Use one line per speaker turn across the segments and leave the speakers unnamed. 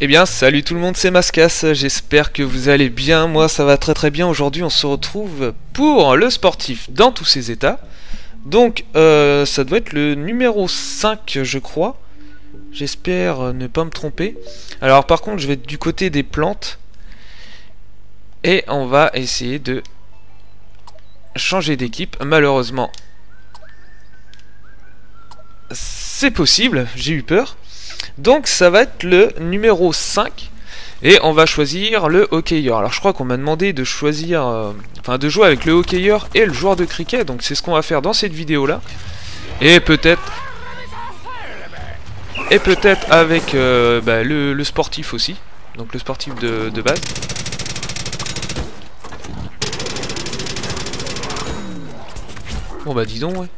Eh bien, salut tout le monde, c'est Mascas, j'espère que vous allez bien, moi ça va très très bien. Aujourd'hui on se retrouve pour le sportif dans tous ses états. Donc, euh, ça doit être le numéro 5 je crois. J'espère ne pas me tromper. Alors par contre, je vais être du côté des plantes. Et on va essayer de changer d'équipe. Malheureusement, c'est possible, j'ai eu peur. Donc ça va être le numéro 5. Et on va choisir le hockeyeur. Alors je crois qu'on m'a demandé de choisir, euh, enfin de jouer avec le hockeyeur et le joueur de cricket. Donc c'est ce qu'on va faire dans cette vidéo là. Et peut-être, et peut-être avec euh, bah, le, sportif aussi. Donc le sportif de, de base. Bon bah dis donc ouais.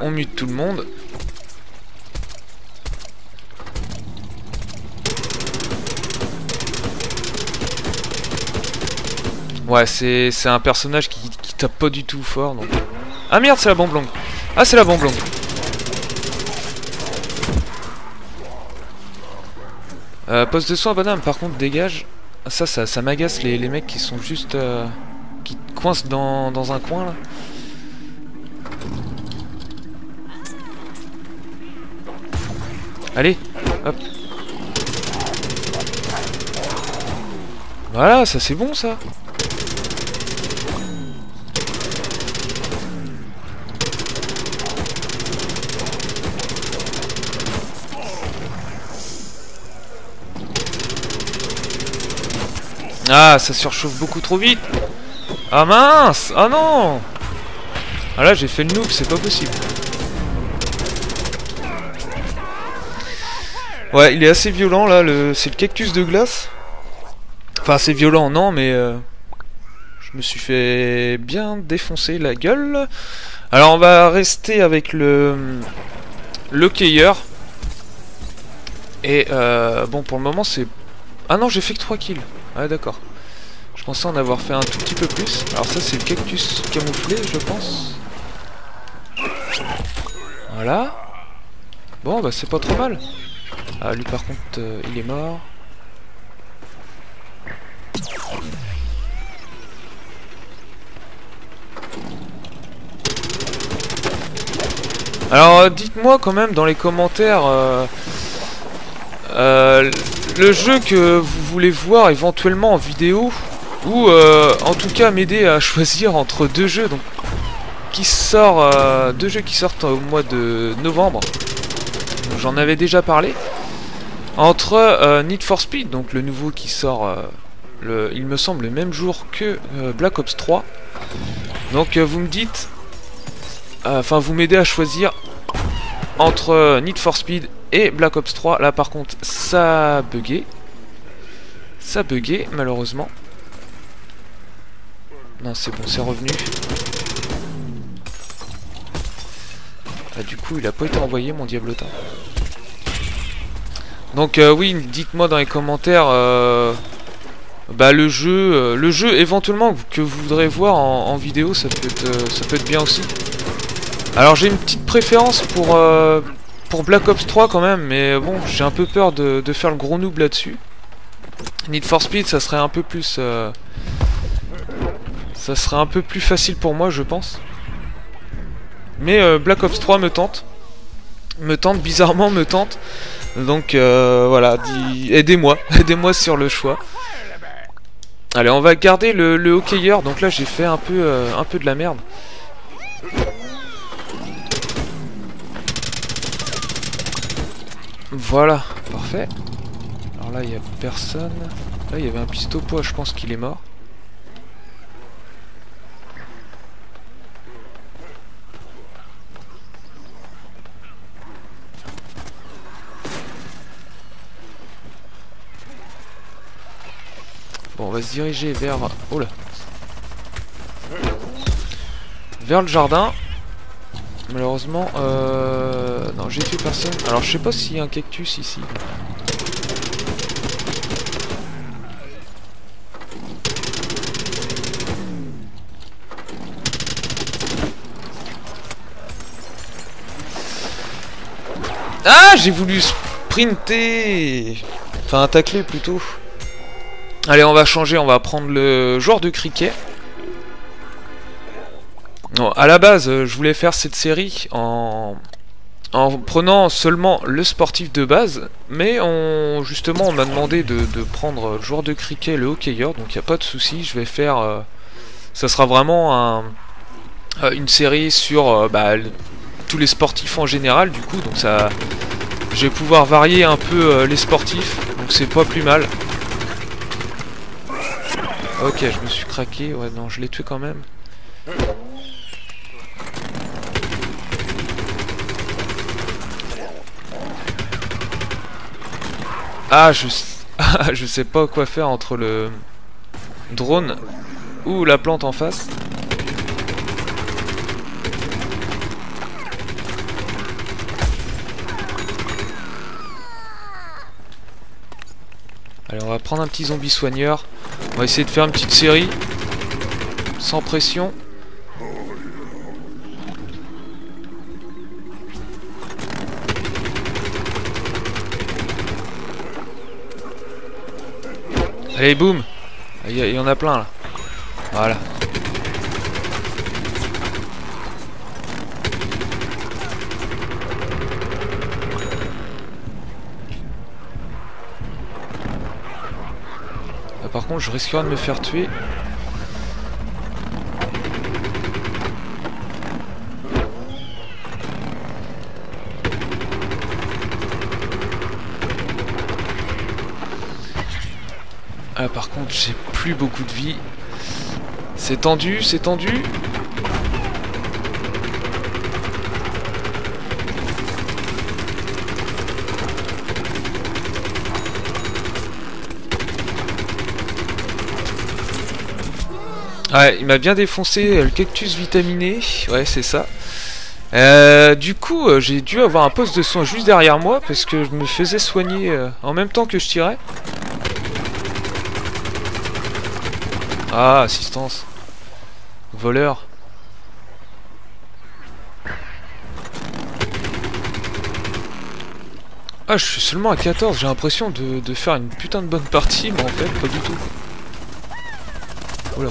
On mute tout le monde. Ouais, c'est un personnage qui, tape pas du tout fort, donc... Ah merde, c'est la bombe longue Ah, c'est la bombe longue euh, Poste de soin, bonhomme, par contre, dégage. Ça, ça, ça m'agace, les, mecs qui sont juste... Euh, qui coincent dans, dans un coin, là. Allez, hop. Voilà, ça c'est bon ça. Ah, ça surchauffe beaucoup trop vite. Ah mince Ah non Ah là, j'ai fait le noob, c'est pas possible. Ouais, il est assez violent là, le... c'est le cactus de glace. Enfin, c'est violent, non, mais euh, je me suis fait bien défoncer la gueule. Alors, on va rester avec le le cueilleur. Et euh, bon, pour le moment, c'est. Ah non, j'ai fait que 3 kills. Ouais, d'accord. Je pensais en avoir fait un tout petit peu plus. Alors, ça, c'est le cactus camouflé, je pense. Voilà. Bon, bah, c'est pas trop mal. Ah, lui par contre, euh, il est mort. Alors euh, dites-moi quand même dans les commentaires euh, le jeu que vous voulez voir éventuellement en vidéo ou en tout cas m'aider à choisir entre deux jeux donc deux jeux qui sortent au mois de novembre. J'en avais déjà parlé. Entre euh, Need for Speed, donc le nouveau qui sort, euh, il me semble, le même jour que euh, Black Ops 3. Donc vous me dites, enfin vous m'aidez à choisir entre Need for Speed et Black Ops 3. Là par contre, ça a bugué. Ça a malheureusement. Non, c'est bon, c'est revenu. Ah, du coup, il a pas été envoyé, mon diablotin. Donc euh, oui, dites-moi dans les commentaires euh, bah, le jeu, euh, le jeu éventuellement que vous voudrez voir en, vidéo, ça peut être, bien aussi. Alors j'ai une petite préférence pour pour Black Ops 3 quand même, mais bon, j'ai un peu peur de, faire le gros noob là-dessus. Need for Speed, ça serait un peu plus, ça serait un peu plus facile pour moi, je pense. Mais Black Ops 3 me tente, me tente bizarrement, me tente. Donc euh, voilà, aidez-moi, aidez-moi sur le choix. Allez, on va garder le, le hockeyeur. Donc là, j'ai fait un peu, euh, un peu de la merde. Voilà, parfait. Alors là, il n'y a personne. Là, il y avait un pistopo, je pense qu'il est mort. va se diriger vers... Oh là Vers le jardin. Malheureusement, euh... Non, j'ai tué personne. Alors, je sais pas s'il y a un cactus ici. Ah J'ai voulu sprinter Enfin, attaquer plutôt. Allez, on va changer, on va prendre le joueur de cricket. Non, à la base, euh, je voulais faire cette série en, en prenant seulement le sportif de base, mais justement, on m'a demandé de, prendre le joueur de cricket le hockeyeur, donc il n'y a pas de souci, je vais faire... Euh, ça sera vraiment euh, une série sur bah, tous les sportifs en général, du coup, donc ça... Je vais pouvoir varier un peu les sportifs, donc c'est pas plus mal. Ok, je me suis craqué, ouais non, je l'ai tué quand même. Ah, je... je sais pas quoi faire entre le drone ou la plante en face. Allez, on va prendre un petit zombie soigneur. On va essayer de faire une petite série. Sans pression. Allez, boum Il y, en a plein, là. Voilà. Je risquerais de me faire tuer. Ah par contre j'ai plus beaucoup de vie. C'est tendu, c'est tendu. Ouais, il m'a bien défoncé le cactus vitaminé. Ouais, c'est ça. Euh, du coup, euh, j'ai dû avoir un poste de soin juste derrière moi parce que je me faisais soigner euh, en même temps que je tirais. Ah, assistance. Voleur. Ah, je suis seulement à 14, j'ai l'impression de, de, faire une putain de bonne partie, mais en fait, pas du tout. Oula.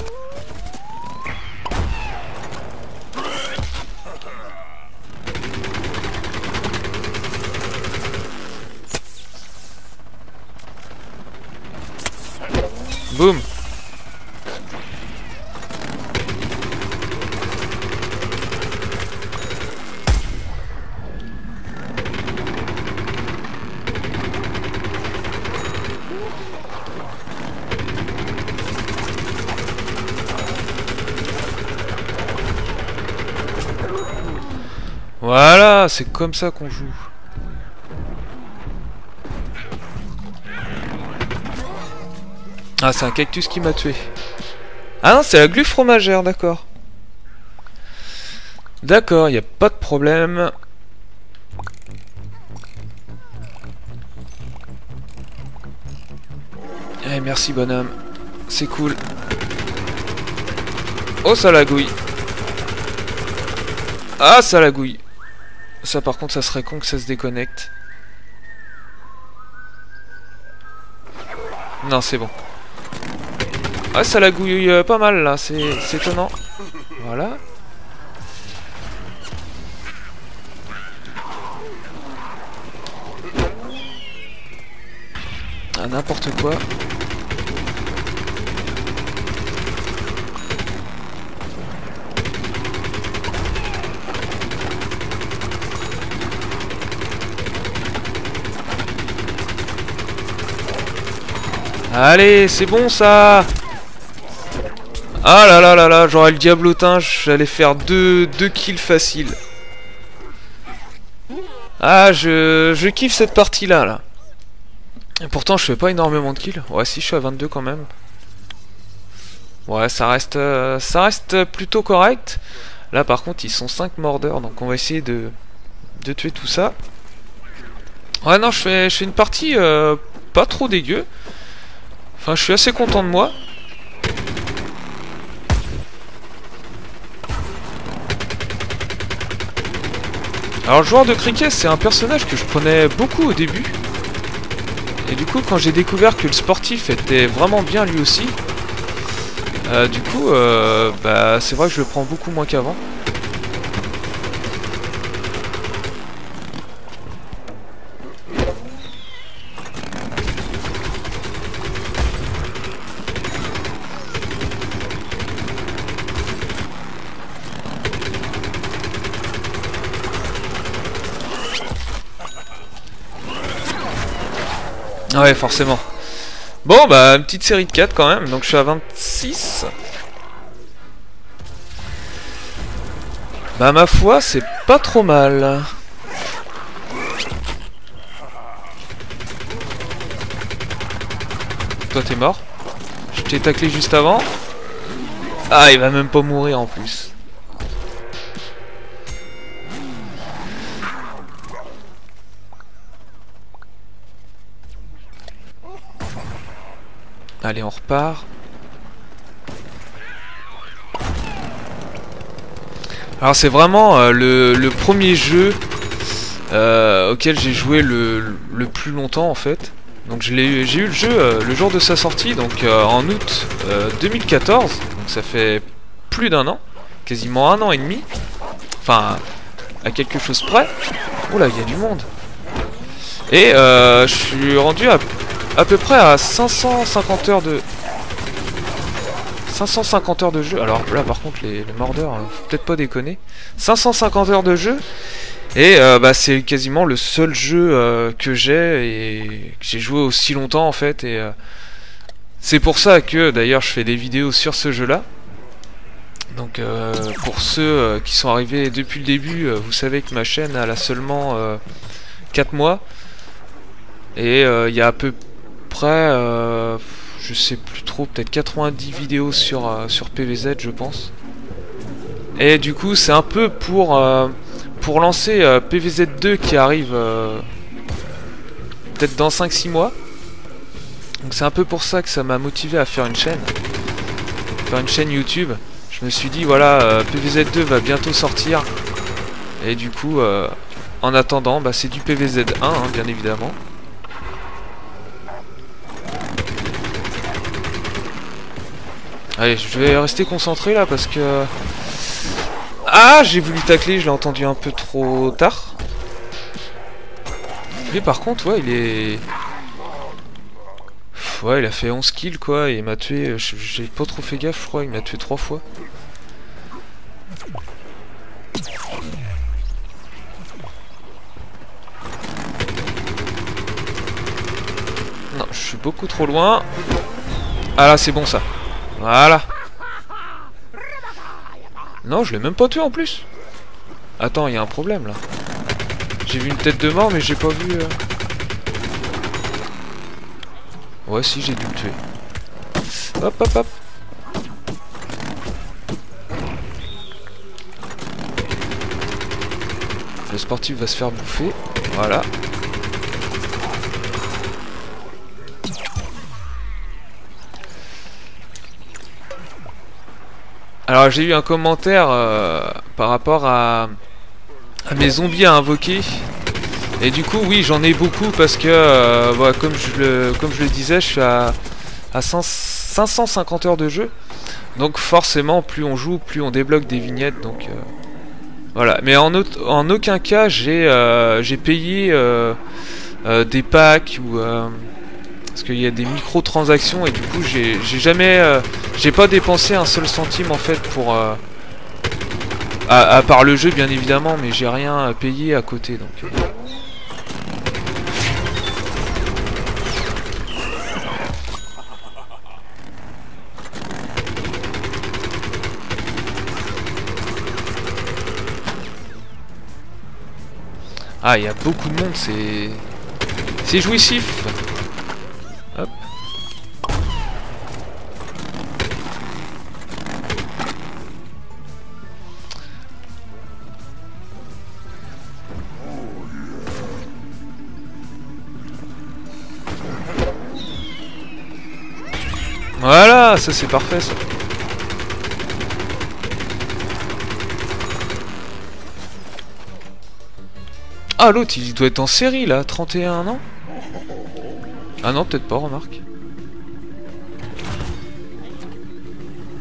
Boum Voilà, c'est comme ça qu'on joue. Ah, c'est un cactus qui m'a tué. Ah non, c'est la glu fromagère, d'accord. D'accord, il a pas de problème. Eh, merci bonhomme. C'est cool. Oh, ça la gouille. Ah, ça la gouille. Ça par contre ça serait con que ça se déconnecte. Non c'est bon. Ah ça la gouille euh, pas mal là, c'est étonnant. Voilà. Ah n'importe quoi. Allez, c'est bon ça Ah là là là là, j'aurais le diablotin, j'allais faire deux, deux kills faciles. Ah, je, je kiffe cette partie-là, là. Et pourtant, je fais pas énormément de kills. Ouais, si, je suis à 22 quand même. Ouais, ça reste, euh, ça reste plutôt correct. Là, par contre, ils sont 5 mordeurs, donc on va essayer de, de tuer tout ça. Ouais, non, je fais, je fais une partie euh, pas trop dégueu. Je suis assez content de moi. Alors le joueur de cricket c'est un personnage que je prenais beaucoup au début. Et du coup quand j'ai découvert que le sportif était vraiment bien lui aussi, euh, du coup euh, bah, c'est vrai que je le prends beaucoup moins qu'avant. Ouais, forcément. Bon, bah, une petite série de 4 quand même. Donc, je suis à 26. Bah, ma foi, c'est pas trop mal. Toi, t'es mort. Je t'ai taclé juste avant. Ah, il va même pas mourir en plus. Allez, on repart. Alors c'est vraiment euh, le, premier jeu euh, auquel j'ai joué le, plus longtemps en fait. Donc j'ai eu, eu le jeu euh, le jour de sa sortie, donc en août 2014. Donc ça fait plus d'un an, quasiment un an et demi. Enfin, à quelque chose près. Oula, il y a du monde. Et je suis rendu à à peu près à 550 heures de... 550 heures de jeu. Alors là par contre les, mordeurs, euh, peut-être pas déconner. 550 heures de jeu. Et euh, bah, c'est quasiment le seul jeu euh, que j'ai et que j'ai joué aussi longtemps en fait. Et c'est pour ça que d'ailleurs je fais des vidéos sur ce jeu là. Donc pour ceux qui sont arrivés depuis le début, vous savez que ma chaîne elle a seulement 4 mois. Et il y a à peu euh, je sais plus trop, peut-être 90 vidéos sur, euh, sur PVZ, je pense. Et du coup, c'est un peu pour, euh, pour lancer PVZ 2 qui arrive peut-être dans 5-6 mois. Donc c'est un peu pour ça que ça m'a motivé à faire une chaîne. Faire une chaîne YouTube. Je me suis dit, voilà, PVZ 2 va bientôt sortir. Et du coup, en attendant, bah, c'est du PVZ 1, hein, bien évidemment. Allez, je vais rester concentré là parce que... Ah, j'ai voulu tacler, je l'ai entendu un peu trop tard. Lui par contre, ouais, il est... Ouais, il a fait 11 kills quoi, et il m'a tué... J'ai pas trop fait gaffe, je crois, il m'a tué 3 fois. Non, je suis beaucoup trop loin. Ah là, c'est bon ça. Voilà. Non, je l'ai même pas tué en plus. Attends, il y a un problème là. J'ai vu une tête de mort, mais j'ai pas vu... Euh. Ouais, si, j'ai dû le tuer. Hop, hop, hop. Le sportif va se faire bouffer. Voilà. Alors j'ai eu un commentaire euh, par rapport à, mes zombies à invoquer. Et du coup oui j'en ai beaucoup parce que euh, comme, je le, disais je suis à, 550 heures de jeu. Donc forcément plus on joue plus on débloque des vignettes donc euh, voilà. Mais en, en aucun cas j'ai payé des packs ou parce qu'il y a des micro-transactions et du coup j'ai jamais... Euh, j'ai pas dépensé un seul centime en fait pour... Euh, à, part le jeu bien évidemment, mais j'ai rien payé à côté donc... Ah, il y a beaucoup de monde, c'est... C'est jouissif Voilà, ça c'est parfait ça. Ah, l'autre, il doit être en série, là. 31 ans? Ah non, peut-être pas, remarque.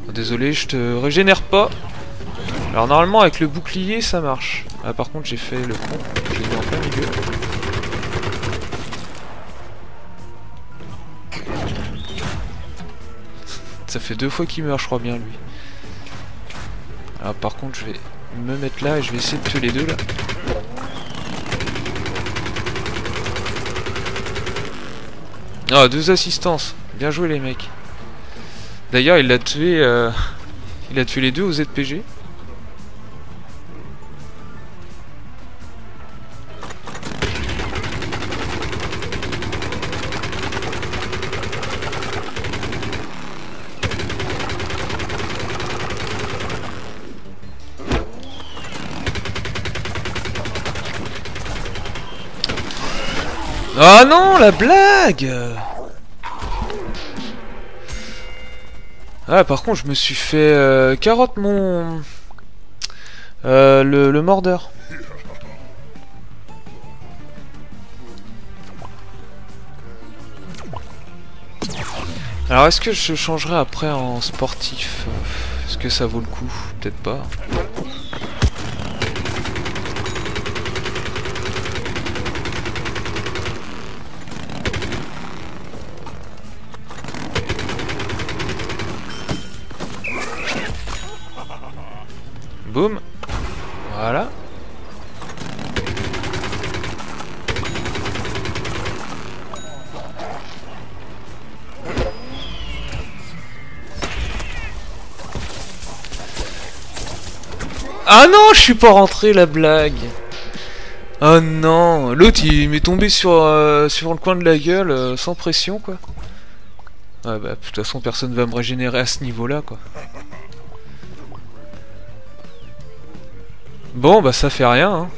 Oh, désolé, je te régénère pas. Alors, normalement, avec le bouclier, ça marche. Ah, par contre, j'ai fait le con. Ça fait deux fois qu'il meurt, je crois bien, lui. Alors, par contre, je vais me mettre là et je vais essayer de tuer les deux, là. Ah, deux assistances. Bien joué, les mecs. D'ailleurs, il a tué... Euh... Il a tué les deux aux ZPG. Ah non, la blague Ah, par contre, je me suis fait euh, carotte mon... Euh, le, le mordeur. Alors, est-ce que je changerai après en sportif? Est-ce que ça vaut le coup? Peut-être pas. Boum. Voilà. Ah non, je suis pas rentré la blague. Oh non, l'autre il m'est tombé sur, euh, le coin de la gueule euh, sans pression quoi. Ouais bah de toute façon personne va me régénérer à ce niveau là quoi. Bon, bah ça fait rien. Hein.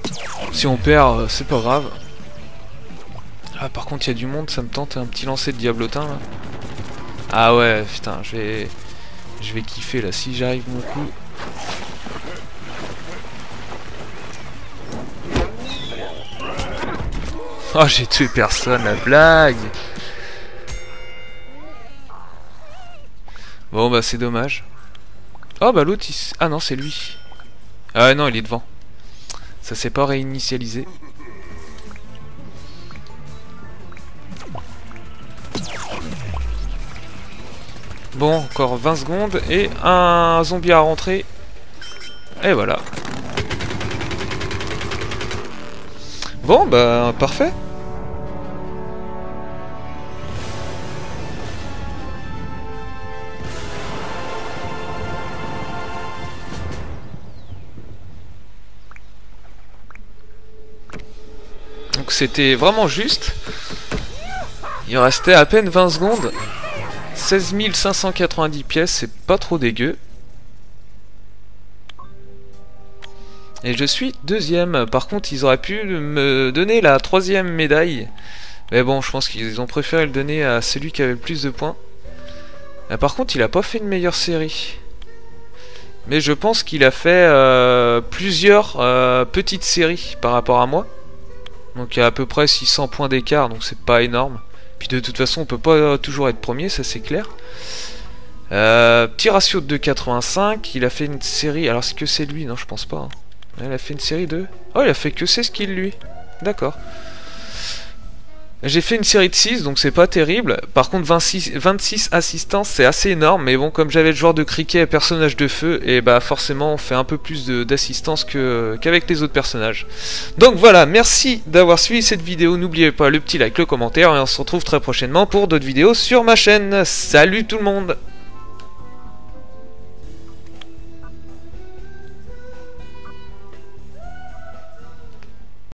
Si on perd, euh, c'est pas grave. Ah, par contre, il y a du monde, ça me tente un petit lancer de diablotin là. Ah ouais, putain, je vais... Je vais kiffer là, si j'arrive mon coup. Oh, j'ai tué personne, la blague Bon, bah c'est dommage. Oh, bah l'autre. Ah non, c'est lui. Ah non, il est devant. Ça s'est pas réinitialisé. Bon, encore 20 secondes et un zombie à rentrer. Et voilà. Bon, bah parfait. C'était vraiment juste. Il restait à peine 20 secondes. 16 590 pièces, c'est pas trop dégueu. Et je suis deuxième. Par contre, ils auraient pu me donner la troisième médaille. Mais bon, je pense qu'ils ont préféré le donner à celui qui avait le plus de points. par contre, il a pas fait une meilleure série. Mais je pense qu'il a fait euh, plusieurs euh, petites séries par rapport à moi. Donc il y a à peu près 600 points d'écart, donc c'est pas énorme. Puis de toute façon, on peut pas toujours être premier, ça c'est clair. Euh, petit ratio de 2,85. Il a fait une série. Alors, est-ce que c'est lui Non, je pense pas. Hein. Il a fait une série de. Oh, il a fait que c'est ce qu'il lui. D'accord. J'ai fait une série de 6, donc c'est pas terrible. Par contre, 26, 26 assistances, c'est assez énorme. Mais bon, comme j'avais le joueur de cricket et personnage de feu, et bah forcément, on fait un peu plus d'assistance qu'avec les autres personnages. Donc voilà, merci d'avoir suivi cette vidéo. N'oubliez pas le petit like, le commentaire, et on se retrouve très prochainement pour d'autres vidéos sur ma chaîne. Salut tout le monde